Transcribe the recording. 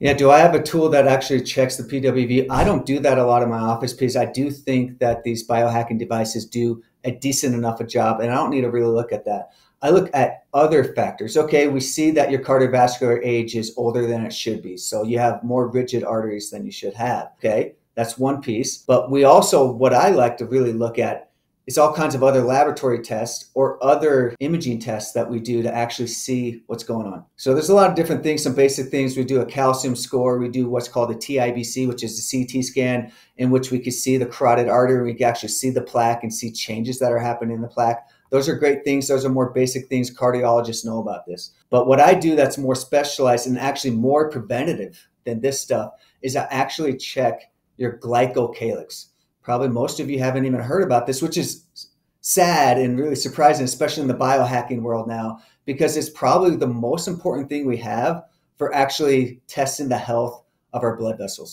Yeah, do I have a tool that actually checks the PWV? I don't do that a lot in my office because I do think that these biohacking devices do a decent enough a job, and I don't need to really look at that. I look at other factors. Okay, we see that your cardiovascular age is older than it should be. So you have more rigid arteries than you should have. Okay, that's one piece. But we also, what I like to really look at it's all kinds of other laboratory tests or other imaging tests that we do to actually see what's going on. So there's a lot of different things, some basic things. We do a calcium score, we do what's called a TIBC, which is a CT scan in which we can see the carotid artery, we can actually see the plaque and see changes that are happening in the plaque. Those are great things. Those are more basic things. Cardiologists know about this. But what I do that's more specialized and actually more preventative than this stuff is I actually check your glycocalyx probably most of you haven't even heard about this, which is sad and really surprising, especially in the biohacking world now, because it's probably the most important thing we have for actually testing the health of our blood vessels.